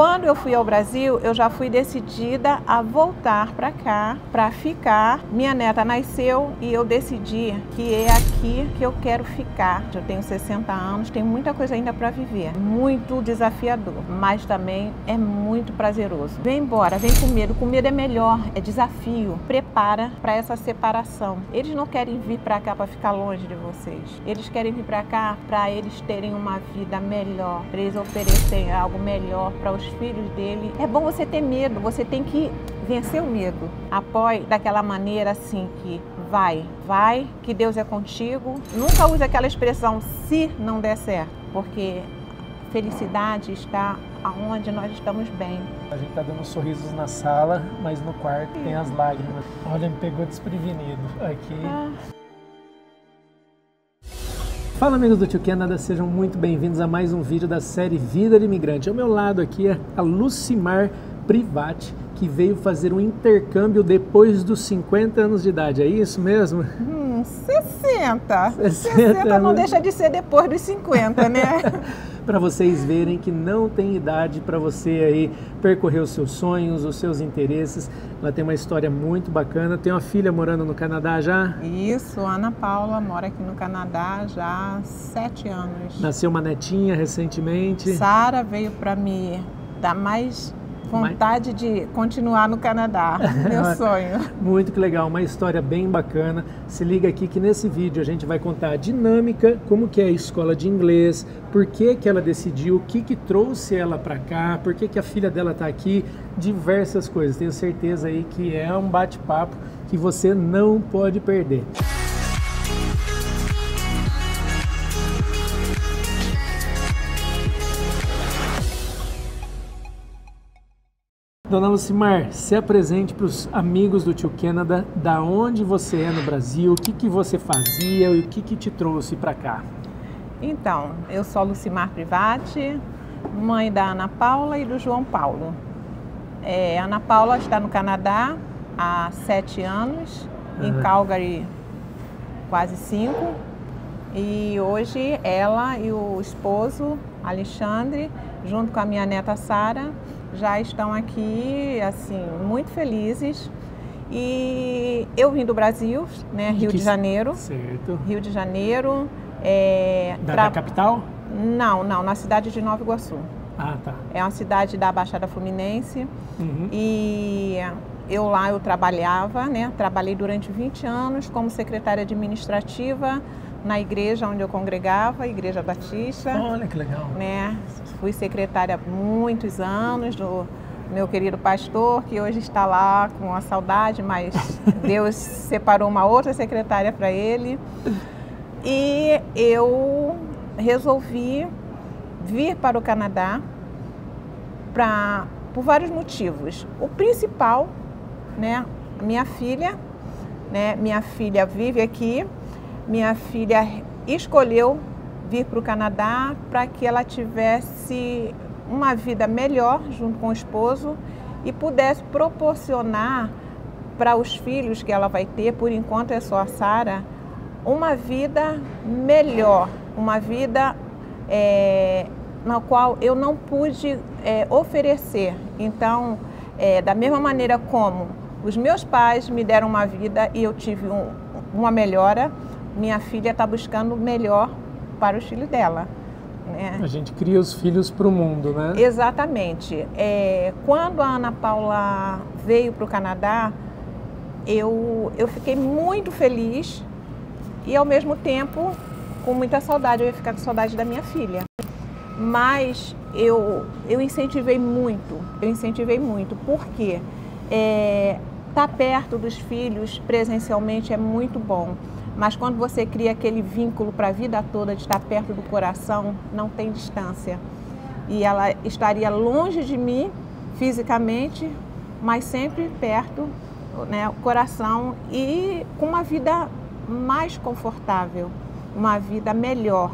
Quando eu fui ao Brasil, eu já fui decidida a voltar para cá, para ficar. Minha neta nasceu e eu decidi que é aqui que eu quero ficar. Eu tenho 60 anos, tenho muita coisa ainda para viver. Muito desafiador, mas também é muito prazeroso. Vem embora, vem com medo. Com medo é melhor, é desafio. Prepara para essa separação. Eles não querem vir para cá para ficar longe de vocês. Eles querem vir para cá para eles terem uma vida melhor, para eles oferecerem algo melhor para os filhos dele. É bom você ter medo, você tem que vencer o medo. Apoie daquela maneira assim que vai, vai, que Deus é contigo. Nunca use aquela expressão se não der certo, porque felicidade está aonde nós estamos bem. A gente está dando sorrisos na sala, mas no quarto tem as lágrimas. Olha, me pegou desprevenido aqui. Ah. Fala amigos do Tio Canada, sejam muito bem-vindos a mais um vídeo da série Vida de Imigrante. Ao meu lado aqui é a Lucimar Privati, que veio fazer um intercâmbio depois dos 50 anos de idade, é isso mesmo? Hum, 60. 60, 60 não deixa de ser depois dos 50, né? para vocês verem que não tem idade para você aí percorrer os seus sonhos, os seus interesses. Ela tem uma história muito bacana. Tem uma filha morando no Canadá já? Isso, Ana Paula mora aqui no Canadá já há sete anos. Nasceu uma netinha recentemente. Sara veio para me dar mais vontade de continuar no Canadá, meu sonho. Muito que legal, uma história bem bacana. Se liga aqui que nesse vídeo a gente vai contar a dinâmica, como que é a escola de inglês, por que que ela decidiu, o que que trouxe ela para cá, por que que a filha dela está aqui, diversas coisas. Tenho certeza aí que é um bate-papo que você não pode perder. Dona Lucimar, se apresente para os amigos do Tio Canada, da onde você é no Brasil, o que, que você fazia e o que, que te trouxe para cá. Então, eu sou Lucimar Privati, mãe da Ana Paula e do João Paulo. É, Ana Paula está no Canadá há sete anos, uhum. em Calgary quase cinco, e hoje ela e o esposo Alexandre, junto com a minha neta Sara, já estão aqui, assim, muito felizes. E eu vim do Brasil, né, Rio de, de Janeiro. Certo. Rio de Janeiro. É, da, tra... da, capital? Não, não, na cidade de Nova Iguaçu. Ah, tá. É uma cidade da Baixada Fluminense. Uhum. E eu lá eu trabalhava, né? Trabalhei durante 20 anos como secretária administrativa na igreja onde eu congregava, a Igreja Batista. Olha que legal. Né? Fui secretária há muitos anos do meu querido pastor, que hoje está lá com a saudade, mas Deus separou uma outra secretária para ele. E eu resolvi vir para o Canadá pra, por vários motivos. O principal, né, minha filha, né, minha filha vive aqui, minha filha escolheu vir para o Canadá para que ela tivesse uma vida melhor junto com o esposo e pudesse proporcionar para os filhos que ela vai ter, por enquanto é só a Sara, uma vida melhor, uma vida é, na qual eu não pude é, oferecer. Então, é, da mesma maneira como os meus pais me deram uma vida e eu tive um, uma melhora, minha filha está buscando melhor para os filhos dela. Né? A gente cria os filhos para o mundo, né? Exatamente. É, quando a Ana Paula veio para o Canadá, eu, eu fiquei muito feliz e ao mesmo tempo com muita saudade. Eu ia ficar com saudade da minha filha. Mas eu, eu incentivei muito, eu incentivei muito, porque é, estar tá perto dos filhos presencialmente é muito bom. Mas quando você cria aquele vínculo para a vida toda de estar perto do coração, não tem distância. E ela estaria longe de mim fisicamente, mas sempre perto, né, o coração e com uma vida mais confortável, uma vida melhor,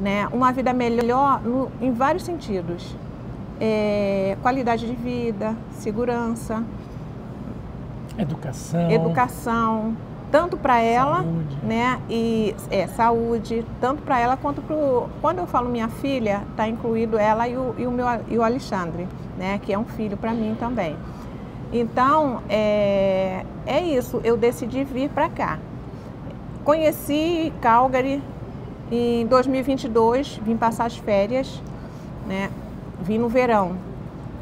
né, uma vida melhor no, em vários sentidos, é, qualidade de vida, segurança, educação, educação tanto para ela, saúde. né? E é saúde, tanto para ela quanto para quando eu falo minha filha, está incluído ela e o, e o meu e o Alexandre, né? Que é um filho para mim também. Então é, é isso. Eu decidi vir para cá. Conheci Calgary em 2022, vim passar as férias, né? Vim no verão.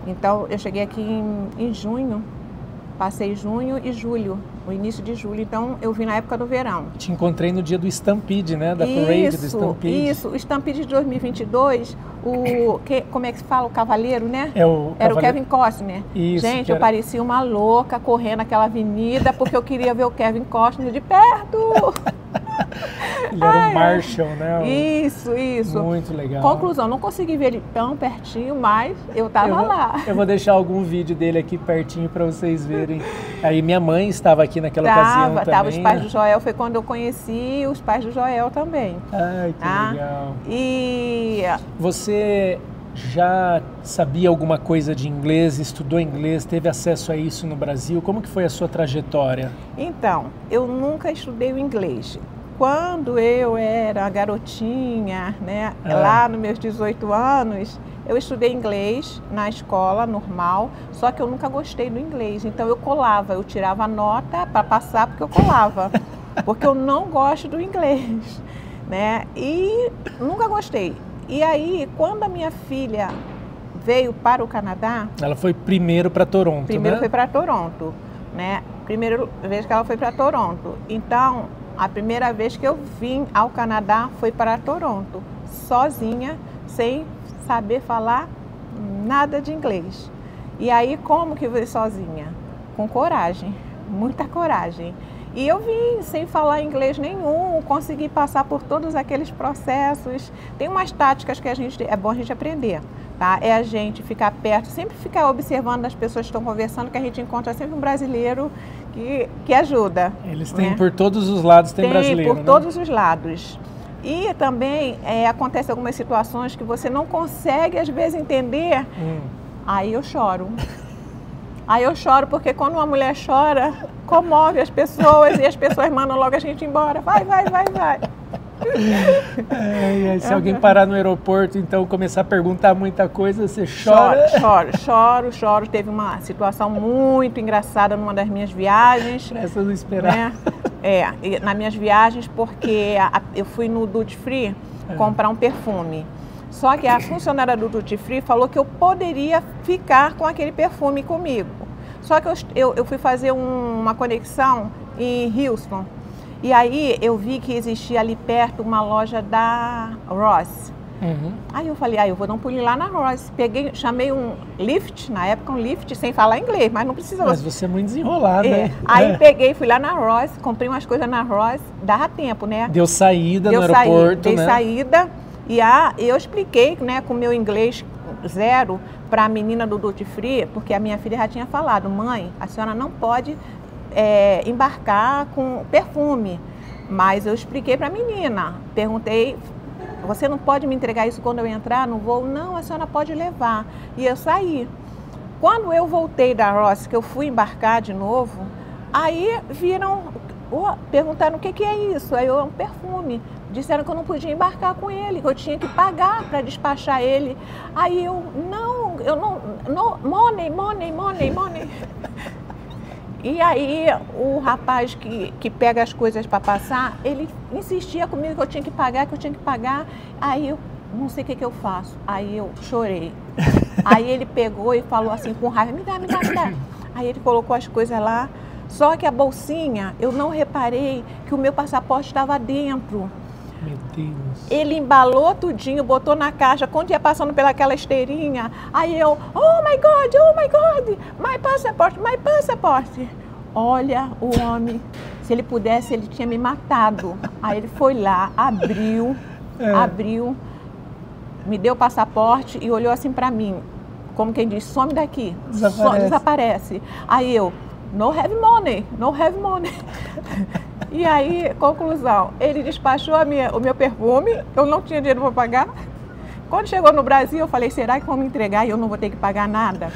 Então eu cheguei aqui em, em junho Passei junho e julho, o início de julho. Então, eu vim na época do verão. Te encontrei no dia do Stampede, né? Da parade do Stampede. Isso, o Stampede de 2022, o... Que, como é que se fala? O cavaleiro, né? É o Era o Kevin Costner. Isso, Gente, eu parecia uma louca correndo aquela avenida porque eu queria ver o Kevin Costner de perto. Ele era um Marshall, né? Isso, isso. Muito legal. Conclusão, não consegui ver ele tão pertinho, mas eu estava lá. Eu vou deixar algum vídeo dele aqui pertinho para vocês verem. Aí minha mãe estava aqui naquela tava, ocasião também. Tava, os pais do Joel, foi quando eu conheci os pais do Joel também. Ai, que tá? legal. E... Você já sabia alguma coisa de inglês, estudou inglês, teve acesso a isso no Brasil? Como que foi a sua trajetória? Então, eu nunca estudei o inglês quando eu era garotinha, né, é. lá nos meus 18 anos, eu estudei inglês na escola normal, só que eu nunca gostei do inglês. Então eu colava, eu tirava nota para passar porque eu colava, porque eu não gosto do inglês, né? E nunca gostei. E aí, quando a minha filha veio para o Canadá, ela foi primeiro para Toronto, Primeiro né? foi para Toronto, né? Primeira vez que ela foi para Toronto. Então, a primeira vez que eu vim ao Canadá foi para Toronto, sozinha, sem saber falar nada de inglês. E aí, como que eu vim sozinha? Com coragem, muita coragem. E eu vim sem falar inglês nenhum, consegui passar por todos aqueles processos. Tem umas táticas que a gente é bom a gente aprender, tá? É a gente ficar perto, sempre ficar observando as pessoas que estão conversando, que a gente encontra sempre um brasileiro que, que ajuda. Eles têm né? por todos os lados, tem, tem brasileiro. Por né? todos os lados. E também é, acontece algumas situações que você não consegue, às vezes, entender. Hum. Aí eu choro. Aí eu choro porque quando uma mulher chora, comove as pessoas e as pessoas mandam logo a gente embora. Vai, vai, vai, vai. É, se alguém parar no aeroporto, então começar a perguntar muita coisa, você chora? Choro, choro, choro, choro. Teve uma situação muito engraçada numa das minhas viagens. Essa não esperar. Né? É, nas minhas viagens, porque a, eu fui no Duty Free é. comprar um perfume. Só que a funcionária do Duty Free falou que eu poderia ficar com aquele perfume comigo. Só que eu, eu, eu fui fazer um, uma conexão em Houston. E aí eu vi que existia ali perto uma loja da Ross. Uhum. Aí eu falei, ah, eu vou dar um pulinho lá na Ross. Peguei, chamei um lift, na época um lift, sem falar inglês, mas não precisa. Mas você é muito desenrolada, é. né? Aí é. peguei, fui lá na Ross, comprei umas coisas na Ross, dava tempo, né? Deu saída Deu no aeroporto, dei né? saída e a, eu expliquei, né, com meu inglês zero para a menina do Duty Free, porque a minha filha já tinha falado, mãe, a senhora não pode é, embarcar com perfume. Mas eu expliquei para a menina, perguntei, você não pode me entregar isso quando eu entrar no voo? Não, a senhora pode levar. E eu saí. Quando eu voltei da Ross, que eu fui embarcar de novo, aí viram, perguntaram o que, que é isso. Aí eu, é um perfume. Disseram que eu não podia embarcar com ele, que eu tinha que pagar para despachar ele. Aí eu, não, eu não, não money, money, money, money. E aí o rapaz que, que pega as coisas para passar, ele insistia comigo que eu tinha que pagar, que eu tinha que pagar. Aí eu não sei o que, que eu faço. Aí eu chorei. Aí ele pegou e falou assim com raiva, me dá, me dá, me dá. Aí ele colocou as coisas lá. Só que a bolsinha, eu não reparei que o meu passaporte estava dentro. Meu Deus. Ele embalou tudinho, botou na caixa, quando ia passando pelaquela esteirinha, aí eu, oh my God, oh my God, my passaporte, my passaporte. Olha o homem, se ele pudesse, ele tinha me matado. Aí ele foi lá, abriu, é. abriu, me deu o passaporte e olhou assim para mim, como quem diz, some daqui, desaparece. desaparece. Aí eu, no have money, no have money. E aí, conclusão, ele despachou minha, o meu perfume, eu não tinha dinheiro para pagar. Quando chegou no Brasil, eu falei, será que vão me entregar e eu não vou ter que pagar nada?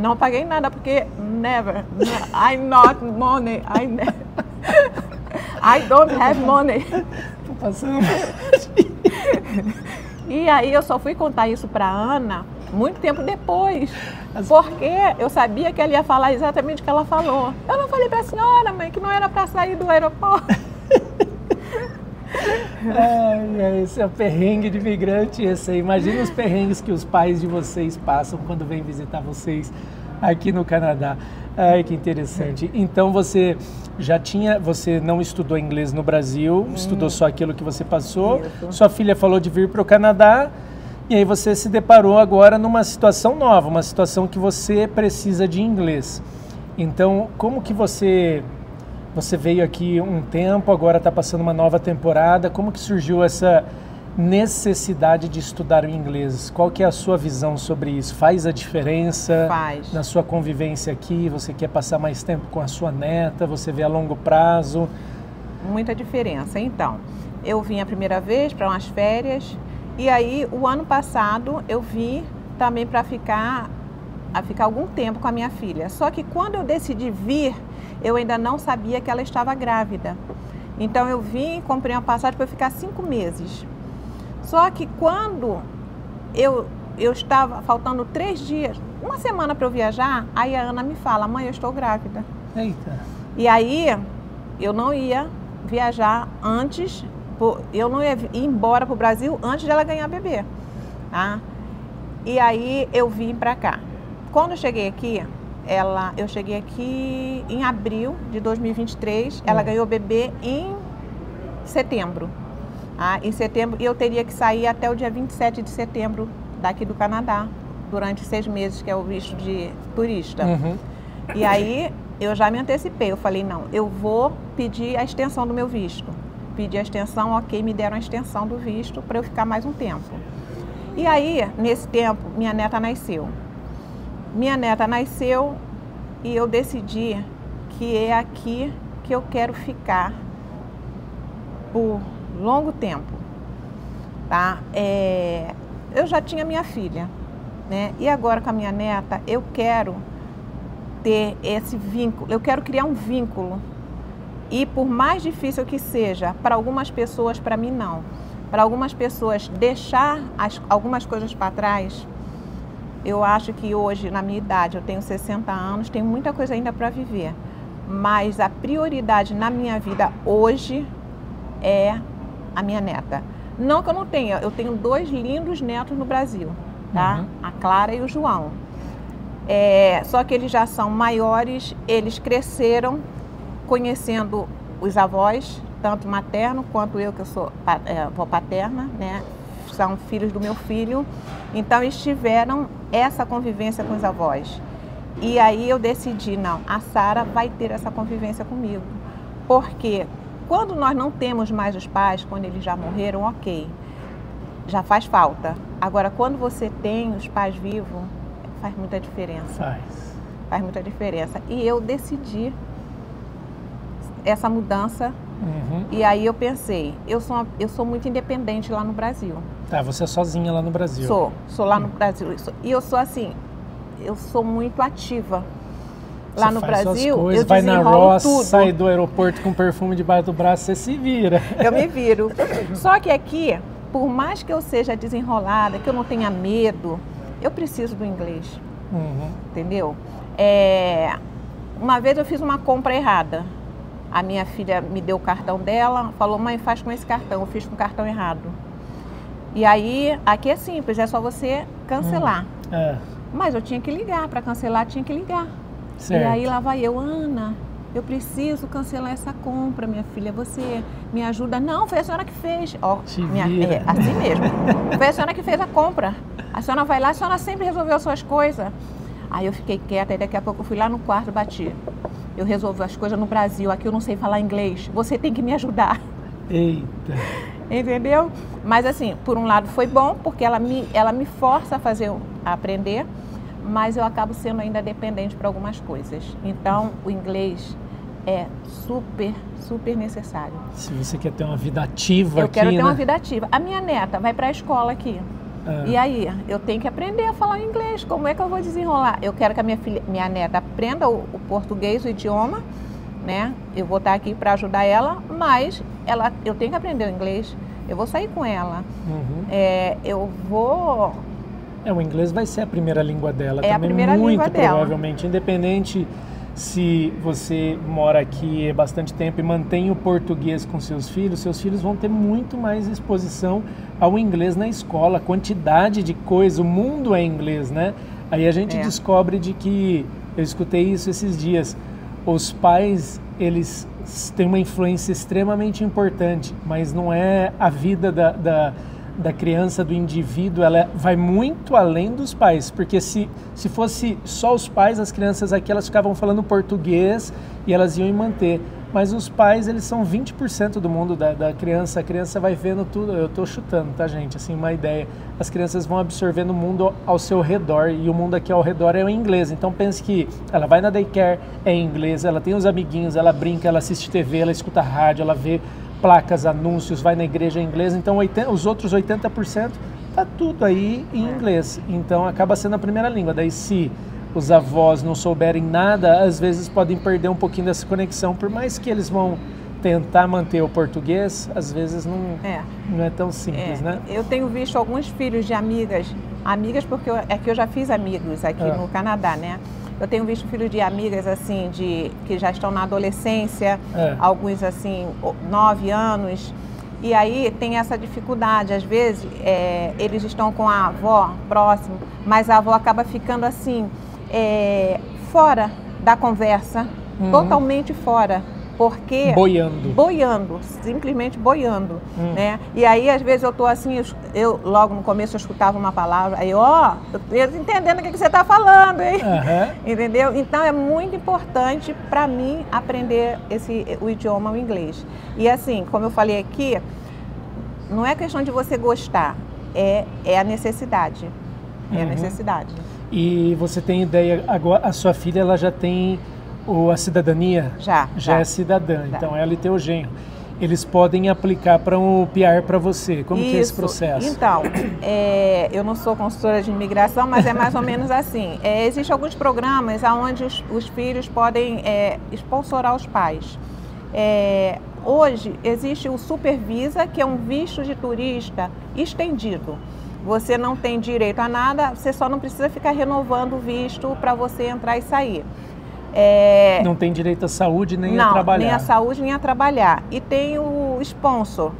Não paguei nada porque never, I not money, I never. I don't have money. Tô passando. e aí eu só fui contar isso para Ana muito tempo depois, porque eu sabia que ela ia falar exatamente o que ela falou. Eu não falei para a senhora, mãe, que não era para sair do aeroporto. Ai, esse é o perrengue de imigrante esse aí. Imagina os perrengues que os pais de vocês passam quando vêm visitar vocês aqui no Canadá. Ai, que interessante. Então você já tinha, você não estudou inglês no Brasil, hum. estudou só aquilo que você passou. Isso. Sua filha falou de vir para o Canadá. E aí você se deparou agora numa situação nova, uma situação que você precisa de inglês. Então, como que você você veio aqui um tempo, agora está passando uma nova temporada. Como que surgiu essa necessidade de estudar o inglês? Qual que é a sua visão sobre isso? Faz a diferença Faz. na sua convivência aqui? Você quer passar mais tempo com a sua neta? Você vê a longo prazo? Muita diferença. Então, eu vim a primeira vez para umas férias e aí o ano passado eu vim também para ficar a ficar algum tempo com a minha filha. Só que quando eu decidi vir, eu ainda não sabia que ela estava grávida. Então eu vim, comprei uma passagem para ficar cinco meses. Só que quando eu, eu estava faltando três dias, uma semana para eu viajar, aí a Ana me fala, mãe, eu estou grávida. Eita. E aí eu não ia viajar antes, eu não ia ir embora para o Brasil antes dela ganhar bebê. Tá? E aí eu vim para cá. Quando eu cheguei aqui, ela, eu cheguei aqui em abril de 2023, ela hum. ganhou bebê em setembro. Ah, em setembro, e eu teria que sair até o dia 27 de setembro daqui do Canadá, durante seis meses, que é o visto de turista. Uhum. E aí eu já me antecipei, eu falei, não, eu vou pedir a extensão do meu visto. Pedi a extensão, ok, me deram a extensão do visto para eu ficar mais um tempo. E aí, nesse tempo, minha neta nasceu. Minha neta nasceu e eu decidi que é aqui que eu quero ficar por longo tempo, tá? É, eu já tinha minha filha, né? E agora com a minha neta, eu quero ter esse vínculo, eu quero criar um vínculo. E por mais difícil que seja, para algumas pessoas, para mim não. Para algumas pessoas, deixar as, algumas coisas para trás eu acho que hoje, na minha idade, eu tenho 60 anos, tenho muita coisa ainda para viver. Mas a prioridade na minha vida hoje é a minha neta. Não que eu não tenha, eu tenho dois lindos netos no Brasil, tá? Uhum. A Clara e o João. É, só que eles já são maiores, eles cresceram conhecendo os avós, tanto materno quanto eu, que eu sou é, avó paterna, né? São filhos do meu filho. Então, eles tiveram essa convivência com os avós. E aí eu decidi, não, a Sara vai ter essa convivência comigo. Porque quando nós não temos mais os pais, quando eles já morreram, ok, já faz falta. Agora, quando você tem os pais vivos, faz muita diferença. Faz. Faz muita diferença. E eu decidi essa mudança. Uhum. E aí eu pensei, eu sou, eu sou muito independente lá no Brasil. Tá, você é sozinha lá no Brasil? Sou, sou lá no Brasil. E eu sou assim, eu sou muito ativa. Lá você no Brasil, coisas, eu vai na Ross, tudo. sai do aeroporto com perfume debaixo do braço, você se vira. Eu me viro. Só que aqui, por mais que eu seja desenrolada, que eu não tenha medo, eu preciso do inglês. Uhum. Entendeu? É, uma vez eu fiz uma compra errada. A minha filha me deu o cartão dela, falou, mãe, faz com esse cartão. Eu fiz com o cartão errado. E aí, aqui é simples, é só você cancelar. Hum, é. Mas eu tinha que ligar, para cancelar tinha que ligar. Certo. E aí lá vai eu, Ana, eu preciso cancelar essa compra, minha filha. Você me ajuda? Não, foi a senhora que fez. Ó, minha, é, assim mesmo. foi a senhora que fez a compra. A senhora vai lá, a senhora sempre resolveu as suas coisas. Aí eu fiquei quieta e daqui a pouco eu fui lá no quarto bati. Eu resolvo as coisas no Brasil, aqui eu não sei falar inglês. Você tem que me ajudar. Eita entendeu? Mas assim, por um lado foi bom, porque ela me, ela me força a fazer, a aprender, mas eu acabo sendo ainda dependente para algumas coisas. Então, o inglês é super, super necessário. Se você quer ter uma vida ativa eu aqui, quero ter né? uma vida ativa. A minha neta vai para a escola aqui. É. E aí, eu tenho que aprender a falar inglês. Como é que eu vou desenrolar? Eu quero que a minha filha, minha neta aprenda o, o português, o idioma, né? Eu vou estar aqui para ajudar ela, mas ela, eu tenho que aprender o inglês. Eu vou sair com ela. Uhum. É, eu vou. É, o inglês vai ser a primeira língua dela É a também, primeira muito língua dela. provavelmente, independente se você mora aqui há bastante tempo e mantém o português com seus filhos, seus filhos vão ter muito mais exposição ao inglês na escola, a quantidade de coisa, o mundo é inglês, né? Aí a gente É. descobre de que eu escutei isso esses dias. Os pais, eles têm uma influência extremamente importante, mas não é a vida da, da, da criança, do indivíduo, ela vai muito além dos pais, porque se, se fosse só os pais, as crianças aqui, elas ficavam falando português e elas iam manter. Mas os pais, eles são 20% do mundo da, da criança. A criança vai vendo tudo. Eu estou chutando, tá, gente? Assim, uma ideia. As crianças vão absorvendo o mundo ao seu redor e o mundo aqui ao redor é o inglês. Então pense que ela vai na daycare, é inglês, ela tem os amiguinhos, ela brinca, ela assiste TV, ela escuta rádio, ela vê placas, anúncios, vai na igreja em inglês. Então 80 os outros 80% tá tudo aí em inglês. Então acaba sendo a primeira língua. Daí se os avós não souberem nada, às vezes podem perder um pouquinho dessa conexão, por mais que eles vão tentar manter o português, às vezes não É. não é tão simples, É, né? Eu tenho visto alguns filhos de amigas, amigas porque eu, é que eu já fiz amigos aqui É. no Canadá, né? Eu tenho visto filhos de amigas assim, de que já estão na adolescência, É. alguns assim, nove anos. E aí tem essa dificuldade, às vezes é, eles estão com a avó próximo, mas a avó acaba ficando assim, é, fora da conversa, Uhum. totalmente fora. Porque Boiando. boiando, simplesmente boiando, Hum. né? E aí às vezes eu tô assim, eu, logo no começo eu escutava uma palavra, aí ó, eu tô entendendo o que, que você está falando, hein? Aham. Entendeu? Então é muito importante para mim aprender esse o idioma o inglês. E assim, como eu falei aqui, não é questão de você gostar, é, é a necessidade. É a Uhum. necessidade. E você tem ideia agora a sua filha ela já tem o, a cidadania? Já, Já já. é cidadã, Já. então ela e teu genro. Eles podem aplicar para um PR para você. Como que é esse Isso. processo? Então, é, eu não sou consultora de imigração, mas é mais ou menos assim. É, Existem alguns programas onde os, os filhos podem é, os pais. É, hoje existe o Supervisa, que é um visto de turista estendido. Você não tem direito a nada, você só não precisa ficar renovando o visto para você entrar e sair. É, Não tem direito à saúde nem a não, trabalhar. nem a saúde, nem a trabalhar. E tem o sponsor.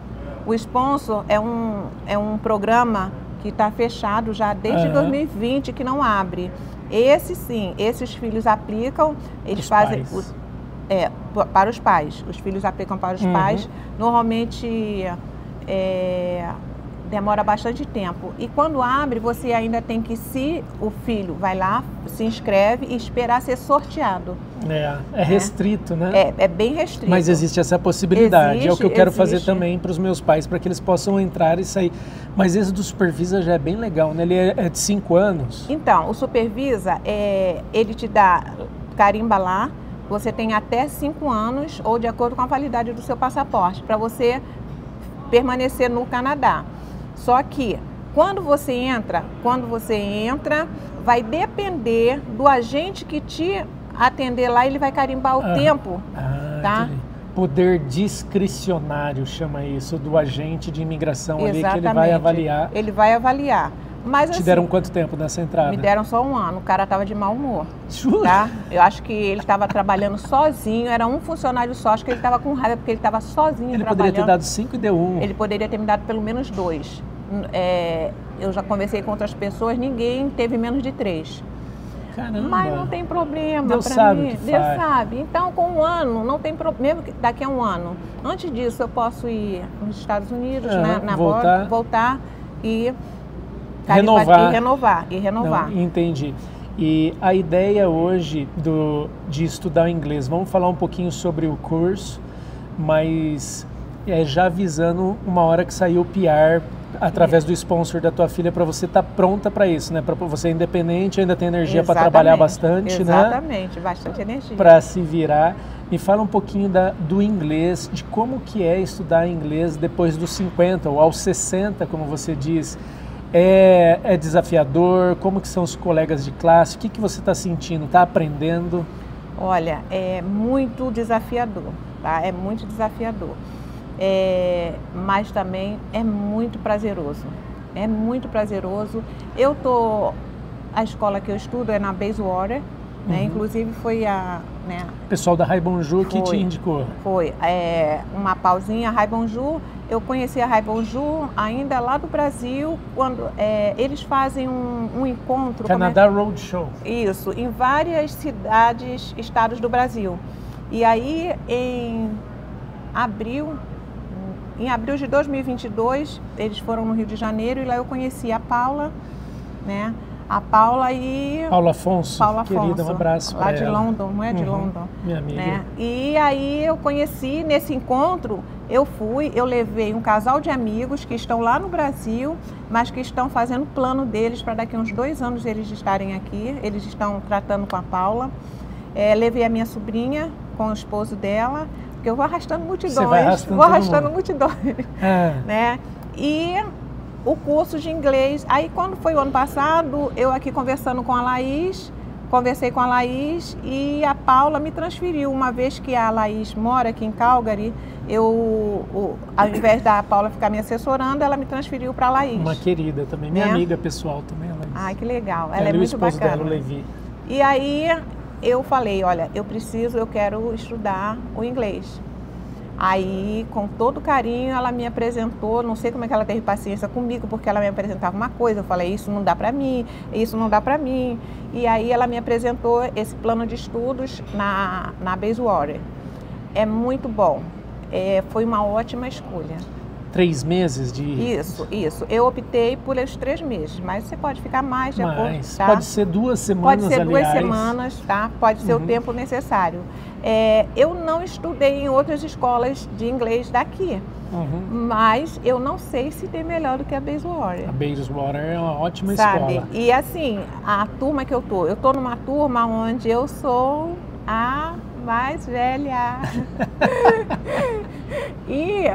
O sponsor é um, é um programa que está fechado já desde Aham. 2020, que não abre. Esse sim, esses filhos aplicam, eles Os fazem. pais. os- é, para os pais. Os filhos aplicam para os Uhum. pais. Normalmente é, demora bastante tempo. E quando abre, você ainda tem que, se o filho vai lá, se inscreve e esperar ser sorteado. É, é restrito, né? É, é bem restrito. Mas existe essa possibilidade. é o Existe, que eu quero fazer existe. também para os meus pais, para que eles possam entrar e sair. Mas esse do Supervisa já é bem legal, né? Ele é, é de cinco anos. Então, o Supervisa, é, ele te dá carimba lá, você tem até cinco anos, ou de acordo com a validade do seu passaporte, para você permanecer no Canadá. Só que, quando você entra, quando você entra, vai depender do agente que te atender lá, ele vai carimbar o Ah. tempo. Ah, Tá. entendi. Poder discricionário chama isso, do agente de imigração ali, que ele vai Exatamente. avaliar. Ele vai avaliar. Mas Te assim, deram quanto tempo nessa entrada? me deram só um ano, o cara estava de mau humor. Jura? tá? Eu acho que ele estava trabalhando sozinho, era um funcionário só, acho que ele estava com raiva porque ele estava sozinho Ele trabalhando. poderia ter dado cinco e deu um. Ele poderia ter me dado pelo menos dois. É, eu já conversei com outras pessoas, ninguém teve menos de três. Caramba. Mas não tem problema Deus pra sabe mim. Deus faz. sabe. Então, com um ano, não tem problema. Mesmo que daqui a um ano. Antes disso, eu posso ir nos Estados Unidos, Aham, né, na voltar. volta, voltar e Renovar. E renovar. E renovar. Não, entendi. E a ideia hoje do, de estudar o inglês, vamos falar um pouquinho sobre o curso, mas é já visando uma hora que sair o PR através do sponsor da tua filha para você estar pronta para isso, né? Para você é independente, ainda tem energia para trabalhar Exatamente. bastante, né? Exatamente, bastante energia. Para se virar. Me fala um pouquinho da, do inglês, de como que é estudar inglês depois dos 50 ou aos 60, como você diz. É, é desafiador? Como que são os colegas de classe? O que, que você está sentindo? Está aprendendo? Olha, é muito desafiador, tá? É muito desafiador. É, mas também é muito prazeroso. É muito prazeroso. Eu tô a escola que eu estudo é na Bayswater, né? Uhum. Inclusive foi a. Né, pessoal da Raibonju que te indicou. Foi. É, uma pausinha, Raibonju. Eu conheci a Raibonju ainda lá do Brasil, quando é, eles fazem um, um encontro. Canadá é? Roadshow. Isso, em várias cidades, estados do Brasil. E aí, em abril, em abril de 2022, eles foram no Rio de Janeiro e lá eu conheci a Paula, né? a Paula e. Paula Afonso. Paula Afonso. Querida, um abraço. Lá de ela. London, não é de uhum, London? Minha amiga. Né? E aí eu conheci, nesse encontro, eu fui, eu levei um casal de amigos que estão lá no Brasil, mas que estão fazendo plano deles para daqui a uns dois anos eles estarem aqui. Eles estão tratando com a Paula. É, levei a minha sobrinha com o esposo dela, porque eu vou arrastando multidões. Arrastando vou arrastando multidões. É. Né? E o curso de inglês. Aí quando foi o ano passado, eu aqui conversando com a Laís, conversei com a Laís e a Paula me transferiu, uma vez que a Laís mora aqui em Calgary, eu, o, ao invés da Paula ficar me assessorando, ela me transferiu para a Laís. Uma querida também, minha né? amiga pessoal também, a Laís. Ai, que legal. Ela, ela é muito o esposo bacana. Dela, o Levi. E aí eu falei, olha, eu preciso, eu quero estudar o inglês. Aí, com todo carinho, ela me apresentou, não sei como é que ela teve paciência comigo, porque ela me apresentava uma coisa, eu falei, isso não dá para mim, isso não dá para mim. E aí ela me apresentou esse plano de estudos na, na Bayswater. É muito bom, é, foi uma ótima escolha. Três meses de... Isso, isso. Eu optei por esses três meses, mas você pode ficar mais de mais. acordo, tá? Pode ser duas semanas, Pode ser aliás. duas semanas, tá? Pode ser uhum. o tempo necessário. É, eu não estudei em outras escolas de inglês daqui. Uhum. Mas eu não sei se tem melhor do que a Bayswater. A Bayswater é uma ótima Sabe? escola. E assim, a turma que eu tô, eu tô numa turma onde eu sou a mais velha. e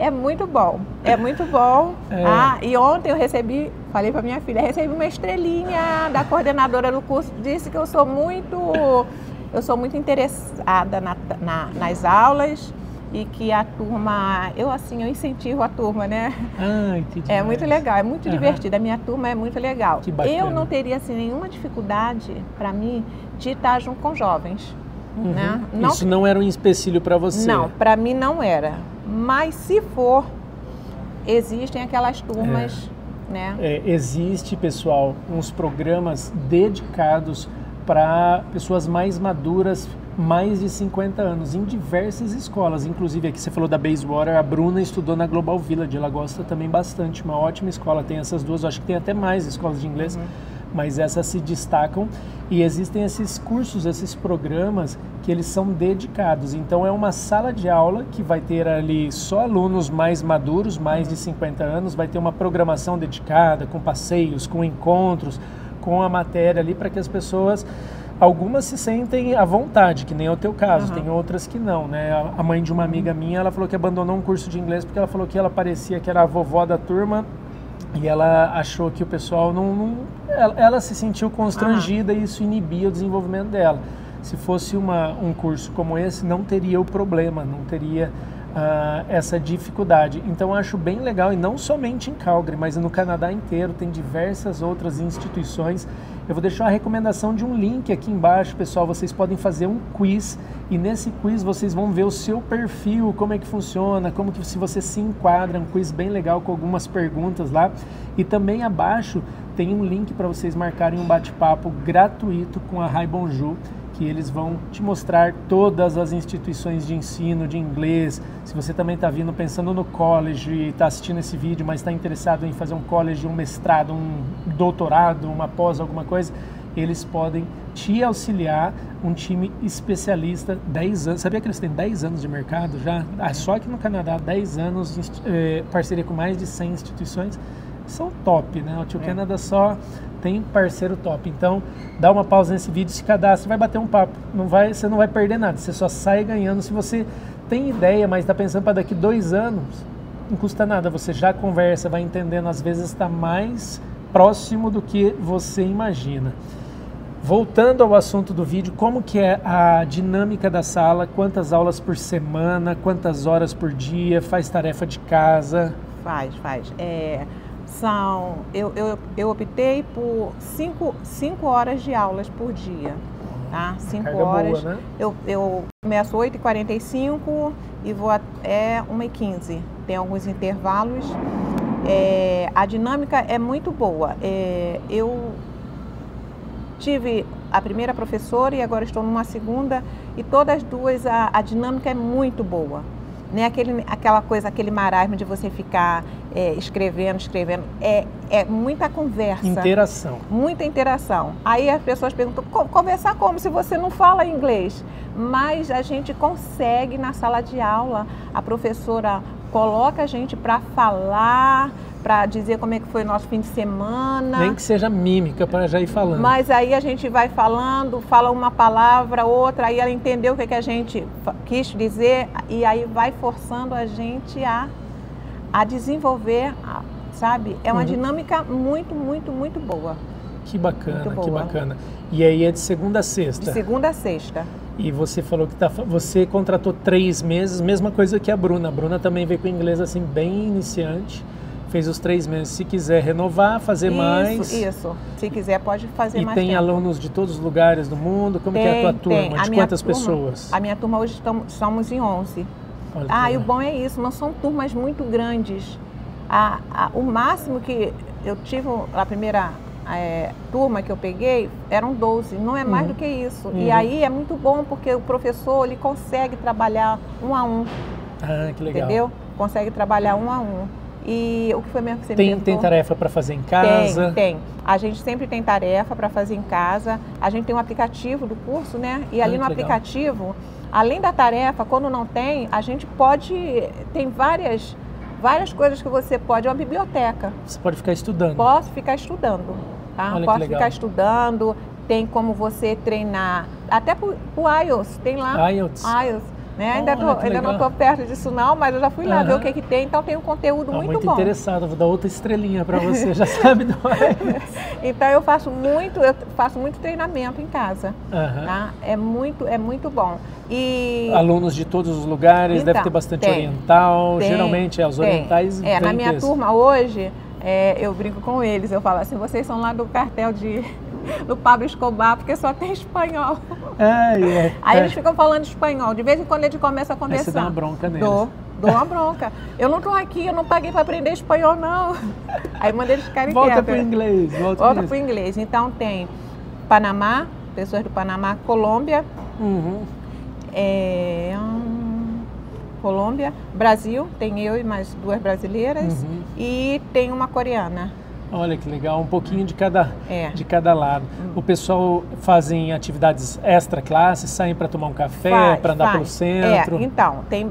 é muito bom, é muito bom. É. Ah, e ontem eu recebi, falei para minha filha, recebi uma estrelinha da coordenadora do curso, disse que eu sou muito eu sou muito interessada na, na, nas aulas e que a turma, eu assim, eu incentivo a turma, né? Ah, entendi. É muito legal, é muito uhum. divertido. A minha turma é muito legal. Que bacana. Eu não teria assim nenhuma dificuldade para mim de estar junto com jovens. Uhum. Né? Não, Isso não era um empecilho para você? Não, para mim não era. Mas se for, existem aquelas turmas, é. né? É, existe, pessoal, uns programas dedicados para pessoas mais maduras, mais de 50 anos, em diversas escolas. Inclusive, aqui você falou da Bayswater, a Bruna estudou na Global Village, ela gosta também bastante, uma ótima escola. Tem essas duas, acho que tem até mais escolas de inglês, uhum. Mas essas se destacam. E existem esses cursos, esses programas que eles são dedicados. Então, é uma sala de aula que vai ter ali só alunos mais maduros, mais de 50 anos, vai ter uma programação dedicada, com passeios, com encontros com a matéria ali para que as pessoas algumas se sentem à vontade, que nem é o teu caso, uhum. tem outras que não, né? A mãe de uma amiga minha, ela falou que abandonou um curso de inglês porque ela falou que ela parecia que era a vovó da turma e ela achou que o pessoal não, não ela, ela, se sentiu constrangida uhum. e isso inibia o desenvolvimento dela. Se fosse uma, um curso como esse, não teria o problema, não teria uh, essa dificuldade. Então acho bem legal, e não somente em Calgary, mas no Canadá inteiro, tem diversas outras instituições. Eu vou deixar uma recomendação de um link aqui embaixo, pessoal. Vocês podem fazer um quiz e nesse quiz vocês vão ver o seu perfil, como é que funciona, como que se você se enquadra, um quiz bem legal com algumas perguntas lá. E também abaixo tem um link para vocês marcarem um bate-papo gratuito com a Rai Bonjour que eles vão te mostrar todas as instituições de ensino de inglês. Se você também está vindo pensando no college e está assistindo esse vídeo, mas está interessado em fazer um college, um mestrado, um doutorado, uma pós, alguma coisa, eles podem te auxiliar, um time especialista, 10 anos. Sabia que eles têm 10 anos de mercado já? Ah, só aqui no Canadá, 10 anos, é, parceria com mais de 100 instituições. São top, né? O Tio é. Canadá só tem parceiro top. Então, dá uma pausa nesse vídeo, se cadastra, vai bater um papo. Não vai, você não vai perder nada, você só sai ganhando. Se você tem ideia, mas está pensando para daqui dois anos, não custa nada, você já conversa, vai entendendo, às vezes está mais próximo do que você imagina. Voltando ao assunto do vídeo, como que é a dinâmica da sala? Quantas aulas por semana? Quantas horas por dia? Faz tarefa de casa? Faz, faz. É, são, eu, eu, eu optei por cinco, cinco horas de aulas por dia. Tá? Cinco Carga horas. boa, né? Eu, eu começo 8h45 e vou até 1h15. Tem alguns intervalos. É, a dinâmica é muito boa. É, eu tive a primeira professora e agora estou numa segunda e todas as duas a, a dinâmica é muito boa. Né? Aquele, aquela coisa, aquele marasmo de você ficar é, escrevendo, escrevendo, é, é muita conversa. Interação. Muita interação. Aí as pessoas perguntam, "Co- conversar como se você não fala inglês? Mas a gente consegue na sala de aula, a professora coloca a gente para falar, para dizer como é que foi o nosso fim de semana. Nem que seja mímica para já ir falando. Mas aí a gente vai falando, fala uma palavra, outra, aí ela entendeu o que, que a gente quis dizer e aí vai forçando a gente a, a desenvolver, sabe? É uma Uhum. dinâmica muito, muito, muito boa. Que bacana, Muito que boa. bacana. E aí é de segunda a De sexta. segunda a sexta. E você falou que tá, você contratou três meses, mesma coisa que a Bruna. A Bruna também veio com inglês assim bem iniciante, fez os três meses. Se quiser renovar, fazer isso, mais. Isso, Se quiser pode fazer E mais tem tempo. alunos de todos os lugares do mundo. Como que é a tua Tem, turma? tem. A De quantas turma- pessoas? A minha turma hoje estamos, somos em 11. Olha Ah, e o bom é isso, não são turmas muito grandes. A, a- o máximo que eu tive, a primeira é, turma que eu peguei, eram 12, não é mais Uhum. do que isso. Uhum. E aí é muito bom porque o professor ele consegue trabalhar um a um, Ah, que legal. entendeu? Consegue trabalhar um a um. E o que foi mesmo que você me Tem, tem perguntou? tarefa para fazer em casa? Tem, tem. A gente sempre tem tarefa para fazer em casa. A gente tem um aplicativo do curso, né? E ali Ah, no legal. aplicativo, além da tarefa, quando não tem, a gente pode. Tem várias, várias coisas que você pode. É uma biblioteca. Você pode ficar estudando. Posso ficar estudando. Tá? Olha Posso ficar estudando. Tem como você treinar. Até pro, pro IELTS, tem lá. IELTS. IELTS. Né? Ainda, tô- ainda não estou perto disso não, mas eu já fui lá ver Aham. o que, que tem, então tem um conteúdo Ah, muito, muito bom. interessado, vou dar outra estrelinha para você, já sabe do. Então eu faço muito, eu faço muito treinamento em casa, Aham. tá? É muito, é muito bom. E Alunos de todos os lugares, deve Então, ter bastante tem. oriental. Tem, Geralmente é os tem. orientais. É, na minha desse. turma hoje, é, eu brinco com eles, eu falo assim, vocês são lá do cartel de do Pablo Escobar, porque só tem espanhol. É, é, Aí é. eles ficam falando espanhol. De vez em quando a gente começa a Aí conversar. você dá uma bronca neles. Dou, dou uma bronca. Eu não estou aqui, eu não paguei para aprender espanhol, não. Aí manda eles ficarem Volta para o inglês. Volta, Volta para o inglês. Então tem Panamá, pessoas do Panamá, Colômbia, Uhum. é, hum, Colômbia, Brasil, tem eu e mais duas brasileiras Uhum. e tem uma coreana. Olha que legal, um pouquinho de cada, É. de cada lado. O pessoal fazem atividades extra classe, saem para tomar um café, para andar faz. pelo centro. É, então, tem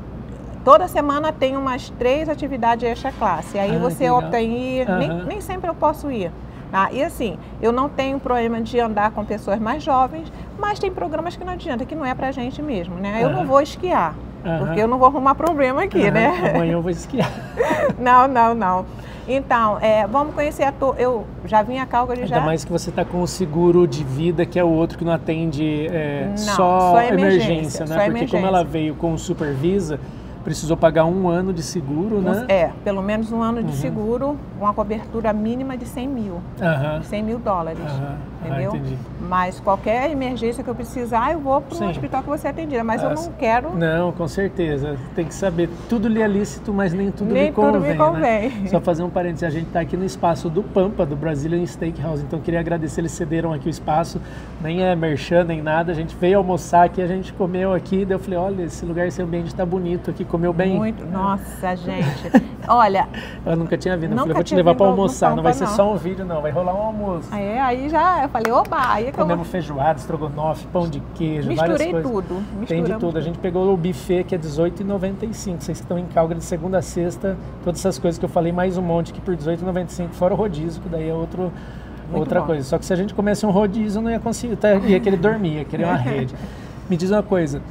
toda semana tem umas três atividades extra classe. Aí Ah, você opta em ir, nem, Aham. nem sempre eu posso ir. Tá? E assim, eu não tenho problema de andar com pessoas mais jovens, mas tem programas que não adianta, que não é pra gente mesmo, né? Eu não vou esquiar, Aham. porque eu não vou arrumar problema aqui, Aham, né? Amanhã eu vou esquiar. Não, não, não. Então, é, vamos conhecer a. Eu já vim a Calgary Ainda já. mais que você está com o seguro de vida, que é o outro que não atende é, Não, só, só emergência, emergência, né? só Porque como emergência. ela veio com o Supervisa, precisou pagar um ano de seguro, né? É, pelo menos um ano de Uhum. seguro, uma cobertura mínima de 100 mil. Aham. 100 mil dólares. Aham. Ah, Entendeu? entendi. Mas qualquer emergência que eu precisar, eu vou para o hospital que você é atendida. Mas eu Ah, não quero. Não, com certeza. Tem que saber. Tudo lhe é lícito, mas nem tudo Nem lhe tudo convém. me convém. Né? Só fazer um parênteses. A gente está aqui no espaço do Pampa, do Brazilian Steakhouse. Então, queria agradecer. Eles cederam aqui o espaço. Nem é merchan, nem nada. A gente veio almoçar aqui, a gente comeu aqui. Daí eu falei: olha, esse lugar, esse ambiente está bonito aqui. Comeu bem. Muito. Nossa, gente. Olha, Eu nunca tinha vindo. Eu falei: vou te levar para almoçar. Não vai ser não. só um vídeo, não. Vai rolar um almoço. aí, aí já falei, oba, aí é que eu Comemos feijoada, estrogonofe, pão de queijo, várias misturei coisas. tudo. Tem de misturamos tudo. A gente pegou o buffet que é R$18,95. Vocês que estão em Calgary de segunda a sexta, todas essas coisas que eu falei, mais um monte aqui por R$18,95, fora o rodízio, que daí é outro, Muito outra bom. coisa. Só que se a gente começa um rodízio, não ia conseguir, tá, ia querer dormir, ia querer uma rede. Me diz uma coisa,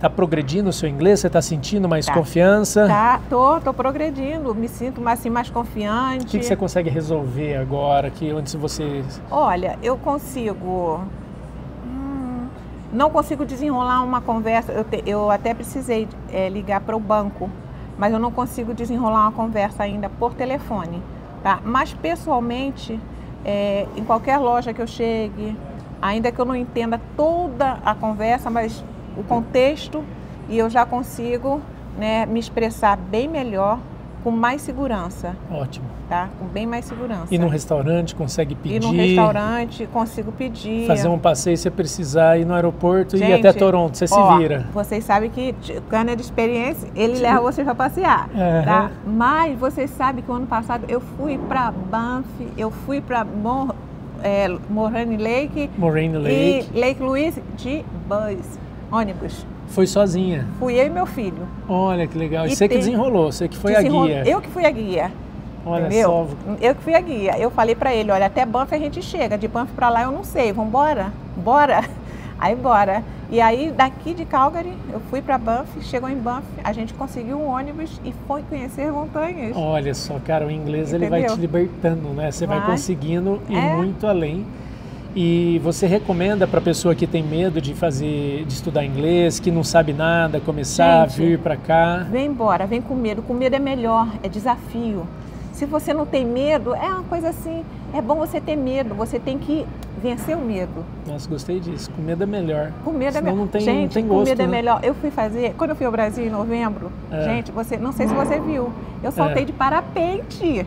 tá progredindo o seu inglês? Você tá sentindo mais Tá. confiança? Tá, tô, tô progredindo, me sinto mais, assim, mais confiante. O que, que você consegue resolver agora, que antes você... Olha, eu consigo não consigo desenrolar uma conversa. Eu, te, eu até precisei é, ligar para o banco, mas eu não consigo desenrolar uma conversa ainda por telefone. Tá? Mas pessoalmente, é, em qualquer loja que eu chegue, ainda que eu não entenda toda a conversa, mas o contexto, e eu já consigo né, me expressar bem melhor com mais segurança. Ótimo. Tá? Com bem mais segurança. E no restaurante consegue pedir. E no restaurante consigo pedir. Fazer um passeio se precisar ir no aeroporto e ir até Toronto, você ó, se vira. Vocês sabem que cana de experiência, ele Sim. leva vocês para passear, uhum. tá? Mas vocês sabem que o ano passado eu fui para Banff, eu fui para Mor é, Moraine Lake, Moraine Lake e Lake Louise de bus, ônibus. Foi sozinha? Fui eu e meu filho. Olha que legal. E, você tem... que desenrolou, você que foi a guia. Eu que fui a guia. Olha entendeu? só. Eu que fui a guia. Eu falei para ele, olha, até Banff a gente chega, de Banff para lá eu não sei, vamos embora? Bora? Aí bora. E aí daqui de Calgary, eu fui para Banff, chegou em Banff, a gente conseguiu um ônibus e foi conhecer montanhas. Olha só, cara, o inglês entendeu? ele vai te libertando, né? Você vai, vai conseguindo ir é. muito além. E você recomenda para a pessoa que tem medo de fazer, de estudar inglês, que não sabe nada, começar Gente, a vir para cá? Vem embora, vem com medo. Com medo é melhor, é desafio. Se você não tem medo, é uma coisa assim. É bom você ter medo. Você tem que vencer o medo. Nossa, gostei disso. Com medo é melhor. Com medo é melhor. Não tem, gente, não tem gosto, com medo é né? é melhor. Eu fui fazer, quando eu fui ao Brasil em novembro, é. gente, você, não sei se você viu, eu saltei é. de parapente.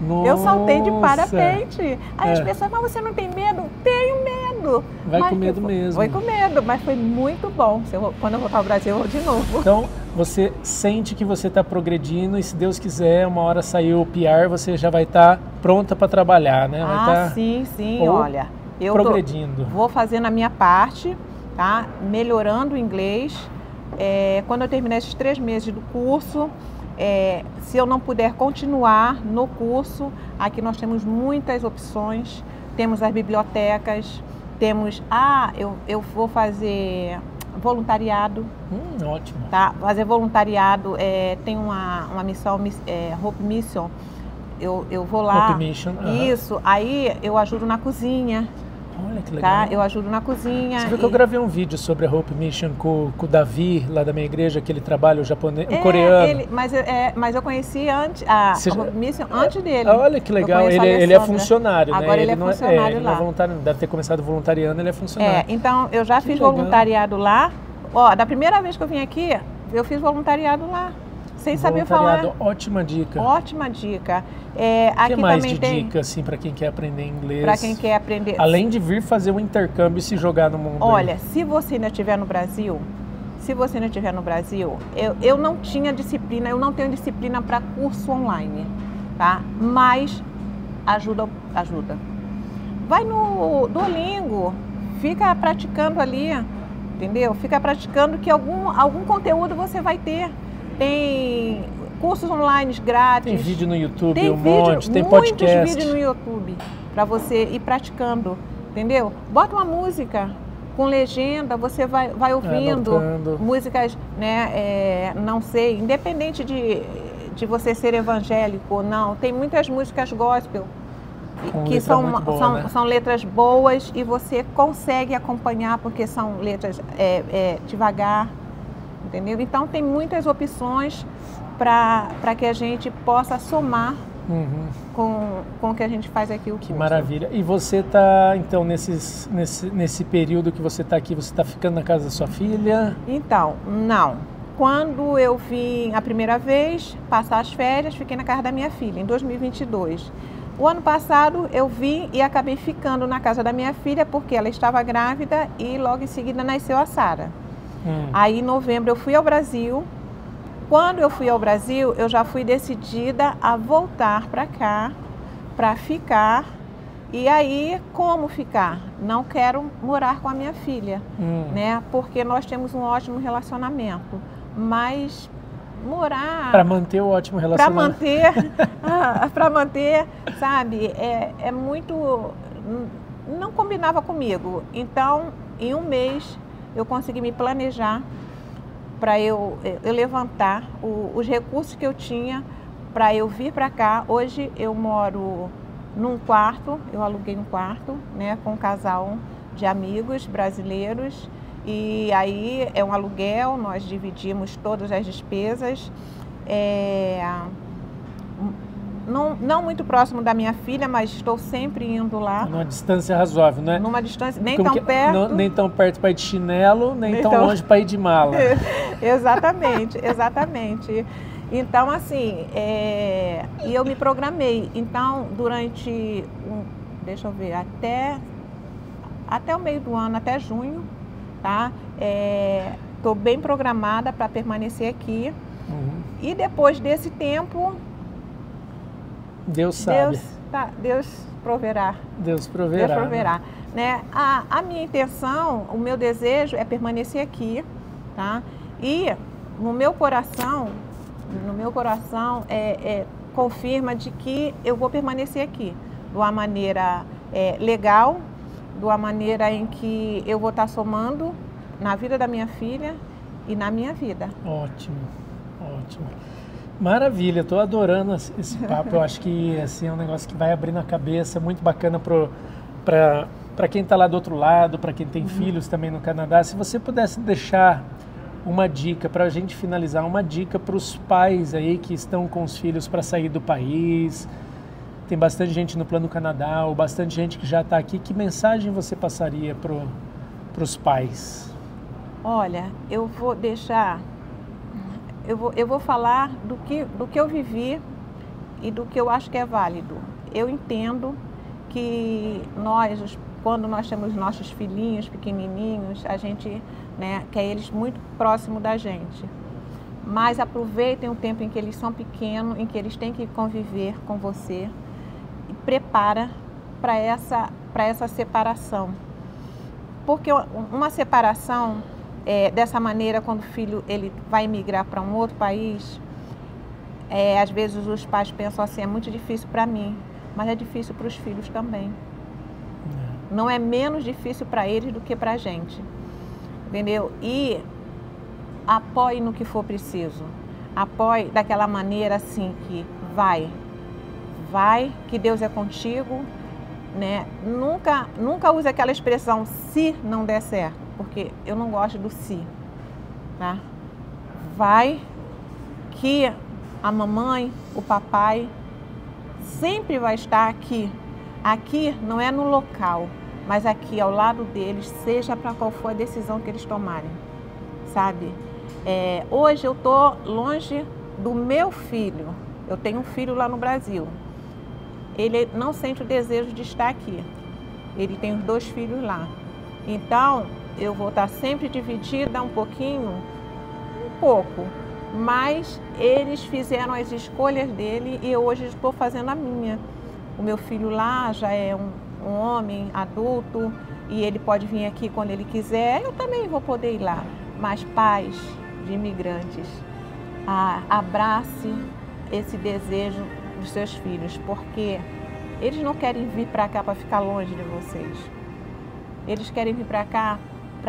Nossa. Eu saltei de parapente. Aí é. as pessoas, mas você não tem medo? Tenho medo. Vai mas com medo mesmo. Foi com medo, mas foi muito bom. Eu, quando eu voltar ao Brasil, eu vou de novo. Então, você sente que você está progredindo e se Deus quiser, uma hora sair o PR, você já vai estar tá pronta para trabalhar, né? Vai ah, tá sim, sim, olha. Eu progredindo. Tô, vou fazendo a minha parte, tá? Melhorando o inglês. É, quando eu terminar esses três meses do curso, é, se eu não puder continuar no curso, aqui nós temos muitas opções. Temos as bibliotecas, temos. Ah, eu, eu vou fazer voluntariado. Hum, ótimo. Tá? Fazer voluntariado. É, tem uma, uma missão, é, Hope Mission. Eu, eu vou lá. Hope Mission. Isso. Aí eu ajudo na cozinha. Olha que tá? legal. Tá? Eu ajudo na cozinha. Você viu e... que eu gravei um vídeo sobre a Hope Mission com, com o Davi, lá da minha igreja, que ele trabalha o japonês, é, o coreano. Ele, mas, é, mas eu conheci antes, a, Você, Hope Mission antes dele. Olha que legal. Ele, ele é funcionário, Agora né? ele, ele é funcionário é, ele lá. Não é voluntário, deve ter começado voluntariando, ele é funcionário. É, então eu já que fiz legal. voluntariado lá. Ó, da primeira vez que eu vim aqui, eu fiz voluntariado lá sem saber falar. Ótima dica. Ótima dica. É, aqui que mais também de tem... dica assim para quem quer aprender inglês? Para quem quer aprender. Além de vir fazer um intercâmbio e se jogar no mundo. Olha, aí. se você ainda estiver no Brasil, se você ainda estiver no Brasil, eu, eu não tinha disciplina, eu não tenho disciplina para curso online, tá? Mas ajuda, ajuda. Vai no Duolingo, fica praticando ali, entendeu? Fica praticando que algum, algum conteúdo você vai ter tem cursos online grátis. Tem vídeo no YouTube, tem um vídeo, monte, tem podcast. Muitos vídeos no YouTube para você ir praticando, entendeu? Bota uma música com legenda, você vai, vai ouvindo é, músicas, né? É, não sei, independente de, de você ser evangélico ou não, tem muitas músicas gospel com que são, boa, são, né? são letras boas e você consegue acompanhar porque são letras é, é devagar, entendeu? Então tem muitas opções para que a gente possa somar uhum. com, com o que a gente faz aqui. O que maravilha. E você está, então, nesses, nesse, nesse período que você está aqui, você está ficando na casa da sua filha? Então, não. Quando eu vim a primeira vez passar as férias, fiquei na casa da minha filha, em 2022. O ano passado eu vim e acabei ficando na casa da minha filha porque ela estava grávida e logo em seguida nasceu a Sara. Hum. Aí em novembro eu fui ao Brasil. Quando eu fui ao Brasil, eu já fui decidida a voltar para cá, para ficar. E aí, como ficar? Não quero morar com a minha filha, hum. né? Porque nós temos um ótimo relacionamento. Mas morar. Para manter o ótimo relacionamento. Para manter, ah, para manter, sabe? É, é muito. Não combinava comigo. Então, em um mês, eu consegui me planejar para eu, eu levantar o, os recursos que eu tinha para eu vir para cá. Hoje eu moro num quarto, eu aluguei um quarto, né, com um casal de amigos brasileiros e aí é um aluguel, nós dividimos todas as despesas. É, não, não muito próximo da minha filha, mas estou sempre indo lá. Numa distância razoável, né? Numa distância, nem Como tão que, perto. Não, nem tão perto para ir de chinelo, nem, nem tão, tão longe para ir de mala. exatamente, exatamente. Então, assim, é... e eu me programei. Então, durante, um, deixa eu ver, até, até o meio do ano, até junho, tá? Estou é... bem programada para permanecer aqui. Uhum. E depois desse tempo, Deus sabe. Deus, tá, Deus proverá. Deus proverá. Deus proverá. Né? né? A, a minha intenção, o meu desejo é permanecer aqui, tá? E no meu coração, no meu coração é, é confirma de que eu vou permanecer aqui de uma maneira é, legal, de uma maneira em que eu vou estar somando na vida da minha filha e na minha vida. Ótimo, ótimo. Maravilha, estou adorando esse papo. Eu acho que assim, é um negócio que vai abrindo a cabeça, muito bacana para quem está lá do outro lado, para quem tem uhum. filhos também no Canadá. Se você pudesse deixar uma dica para a gente finalizar, uma dica para os pais aí que estão com os filhos para sair do país. Tem bastante gente no Plano Canadá, ou bastante gente que já está aqui. Que mensagem você passaria para os pais? Olha, eu vou deixar eu vou, eu vou falar do que, do que eu vivi e do que eu acho que é válido. Eu entendo que nós, quando nós temos nossos filhinhos pequenininhos, a gente né, quer eles muito próximo da gente. Mas aproveitem o tempo em que eles são pequenos, em que eles têm que conviver com você e prepara para essa, essa separação. Porque uma separação é, dessa maneira, quando o filho ele vai migrar para um outro país, é, às vezes os pais pensam assim, é muito difícil para mim, mas é difícil para os filhos também. É. Não é menos difícil para eles do que para a gente. Entendeu? E apoie no que for preciso. Apoie daquela maneira assim que vai, vai, que Deus é contigo, né? Nunca, nunca use aquela expressão se não der certo porque eu não gosto do si, tá? Vai que a mamãe, o papai sempre vai estar aqui. Aqui não é no local, mas aqui ao lado deles, seja para qual for a decisão que eles tomarem, sabe? É, hoje eu tô longe do meu filho. Eu tenho um filho lá no Brasil. Ele não sente o desejo de estar aqui. Ele tem os dois filhos lá. Então, eu vou estar sempre dividida um pouquinho, um pouco, mas eles fizeram as escolhas dele e eu hoje estou fazendo a minha. O meu filho lá já é um, um homem adulto e ele pode vir aqui quando ele quiser, eu também vou poder ir lá. Mas pais de imigrantes, ah, abrace esse desejo dos seus filhos, porque eles não querem vir para cá para ficar longe de vocês. Eles querem vir para cá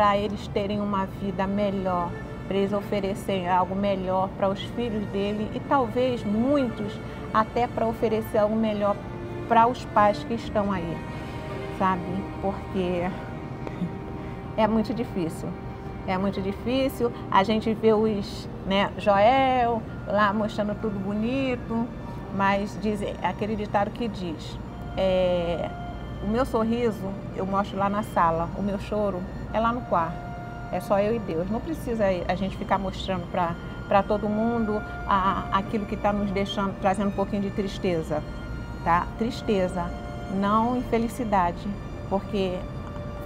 para eles terem uma vida melhor, para eles oferecerem algo melhor para os filhos dele e talvez muitos até para oferecer algo melhor para os pais que estão aí, sabe? Porque é muito difícil. É muito difícil. A gente vê os, né, Joel lá mostrando tudo bonito, mas diz, aquele ditado que diz, é, o meu sorriso eu mostro lá na sala, o meu choro é lá no quarto. É só eu e Deus. Não precisa a gente ficar mostrando para todo mundo a, aquilo que está nos deixando, trazendo um pouquinho de tristeza. Tá? Tristeza, não infelicidade, porque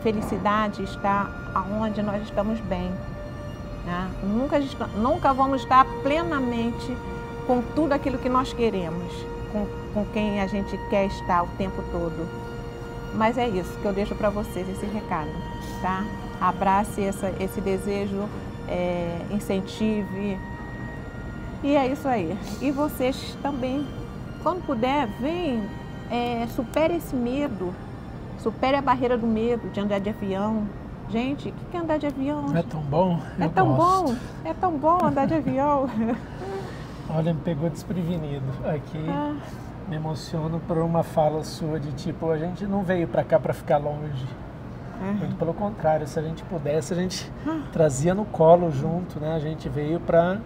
felicidade está aonde nós estamos bem. Né? Nunca, nunca vamos estar plenamente com tudo aquilo que nós queremos, com, com quem a gente quer estar o tempo todo. Mas é isso que eu deixo para vocês, esse recado, tá? Abrace essa, esse desejo, é, incentive. E é isso aí. E vocês também, quando puder, vem, é, supere esse medo, supere a barreira do medo de andar de avião. Gente, o que é andar de avião? É tão bom. É tão gosto. bom, é tão bom andar de avião. Olha, me pegou desprevenido aqui. Ah me emociono por uma fala sua de tipo, a gente não veio para cá para ficar longe. É. Muito pelo contrário, se a gente pudesse, a gente ah. trazia no colo junto, né? A gente veio para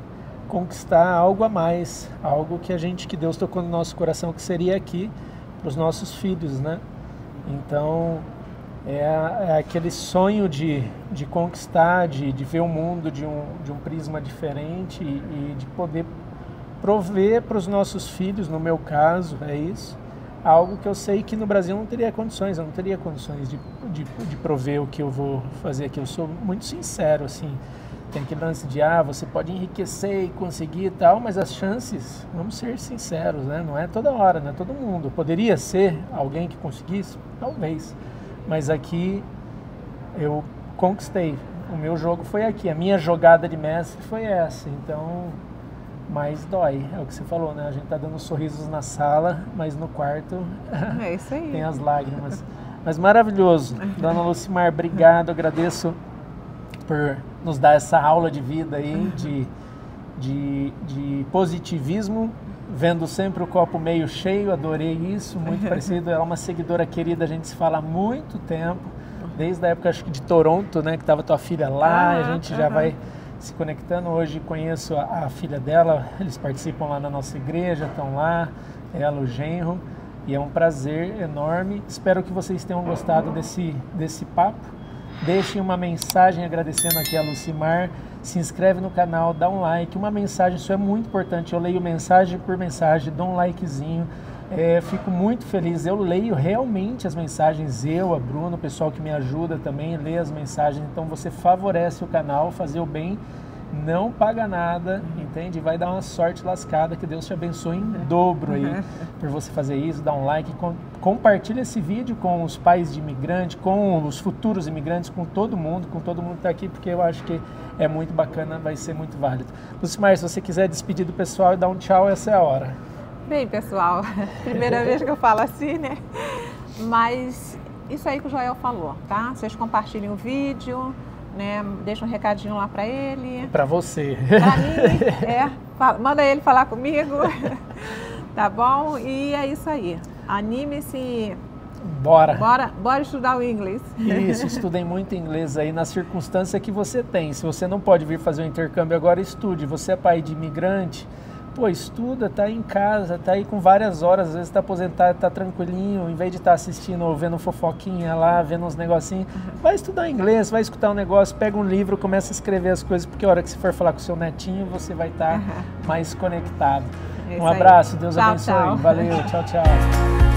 conquistar algo a mais, algo que a gente, que Deus tocou no nosso coração, que seria aqui para os nossos filhos, né? Então, é, é, aquele sonho de, de conquistar, de, de ver o mundo de um, de um prisma diferente e, e de poder prover para os nossos filhos, no meu caso, é isso, algo que eu sei que no Brasil não teria condições, eu não teria condições de, de, de prover o que eu vou fazer aqui. Eu sou muito sincero, assim, tem aquele lance de, ah, você pode enriquecer e conseguir e tal, mas as chances, vamos ser sinceros, né? Não é toda hora, não é todo mundo. Poderia ser alguém que conseguisse? Talvez. Mas aqui eu conquistei. O meu jogo foi aqui. A minha jogada de mestre foi essa. Então, mais dói. É o que você falou, né? A gente tá dando sorrisos na sala, mas no quarto é isso aí. tem as lágrimas. Mas maravilhoso. Dona Lucimar, obrigado. Agradeço por nos dar essa aula de vida aí, de, de, de positivismo, vendo sempre o copo meio cheio, adorei isso, muito parecido. Ela é uma seguidora querida, a gente se fala há muito tempo, desde a época acho que de Toronto, né, que estava tua filha lá, ah, a gente já vai se conectando. Hoje conheço a, a, filha dela, eles participam lá na nossa igreja, estão lá, ela, o genro, e é um prazer enorme. Espero que vocês tenham gostado desse, desse papo. Deixem uma mensagem agradecendo aqui a Lucimar. Se inscreve no canal, dá um like. Uma mensagem, isso é muito importante. Eu leio mensagem por mensagem, dou um likezinho. É, fico muito feliz. Eu leio realmente as mensagens, eu, a Bruna, o pessoal que me ajuda também lê as mensagens. Então você favorece o canal, fazer o bem não paga nada, entende? Vai dar uma sorte lascada, que Deus te abençoe em dobro aí por você fazer isso, dá um like, com, compartilha esse vídeo com os pais de imigrante, com os futuros imigrantes, com todo mundo, com todo mundo que está aqui, porque eu acho que é muito bacana, vai ser muito válido. Lucimar, se você quiser despedir do pessoal e dar um tchau, essa é a hora. Bem, pessoal, primeira vez que eu falo assim, né? Mas isso aí que o Joel falou, tá? Vocês compartilhem o vídeo, né? Deixa um recadinho lá para ele. Para você. Para mim, é. Fala, manda ele falar comigo. tá bom? E é isso aí. Anime-se. Bora. Bora, bora estudar o inglês. Isso, estudem muito inglês aí na circunstância que você tem. Se você não pode vir fazer o um intercâmbio agora, estude. Você é pai de imigrante, pô, estuda, tá aí em casa, tá aí com várias horas, às vezes tá aposentado, tá tranquilinho, em vez de estar tá assistindo ou vendo fofoquinha lá, vendo uns negocinhos, vai estudar inglês, vai escutar um negócio, pega um livro, começa a escrever as coisas, porque a hora que você for falar com o seu netinho, você vai estar tá mais conectado. É um abraço, Deus tchau, abençoe. Tchau. Valeu, tchau, tchau.